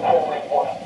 That's the report.